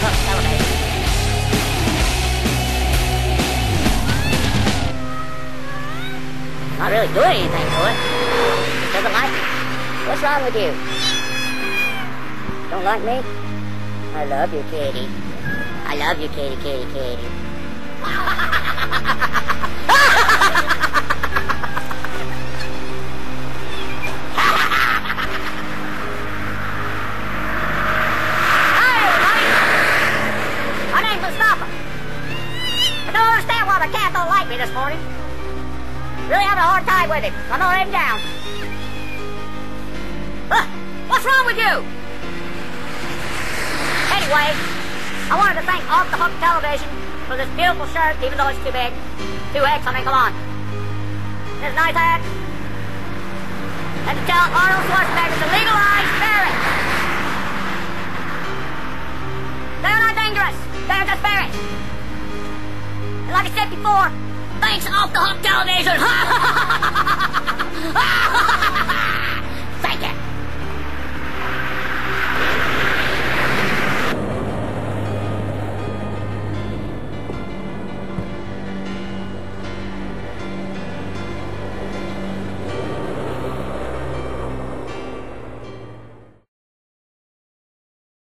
hook television. Not really doing anything to it. It doesn't like me. What's wrong with you? Don't like me? I love you, kitty. I love you, kitty, kitty, kitty. Understand the cat don't like me this morning. Really having a hard time with him. I'm gonna let him down. Huh, what's wrong with you? Anyway, I wanted to thank Off the Hook Television for this beautiful shirt, even though it's too big. 2X, I mean, come on. This nice hat. And to tell Arnold Schwarzenegger I said before, thanks Off the Hook Television.